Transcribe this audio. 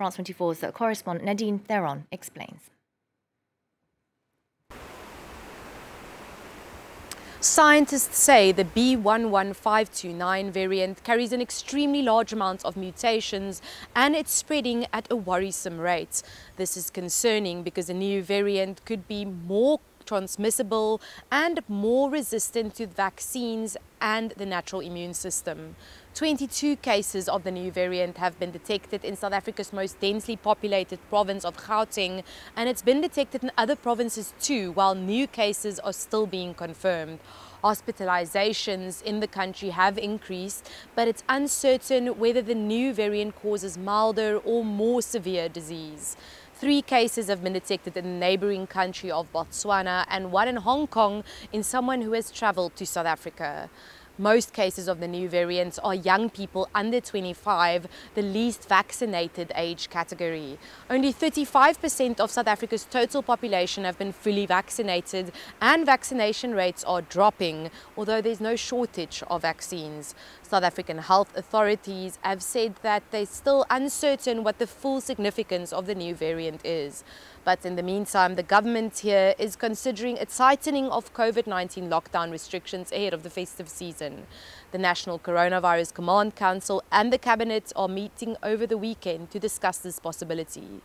France 24's correspondent Nadine Theron explains. Scientists say the B11529 variant carries an extremely large amount of mutations and it's spreading at a worrisome rate. This is concerning because a new variant could be more transmissible and more resistant to vaccines and the natural immune system. 22 cases of the new variant have been detected in South Africa's most densely populated province of Gauteng and it's been detected in other provinces too while new cases are still being confirmed. Hospitalizations in the country have increased, but it's uncertain whether the new variant causes milder or more severe disease. Three cases have been detected in the neighboring country of Botswana and one in Hong Kong in someone who has traveled to South Africa. Most cases of the new variants are young people under 25, the least vaccinated age category. Only 35% of South Africa's total population have been fully vaccinated and vaccination rates are dropping, although there's no shortage of vaccines. South African health authorities have said that they're still uncertain what the full significance of the new variant is. But in the meantime, the government here is considering a tightening of COVID-19 lockdown restrictions ahead of the festive season. The National Coronavirus Command Council and the Cabinet are meeting over the weekend to discuss this possibility.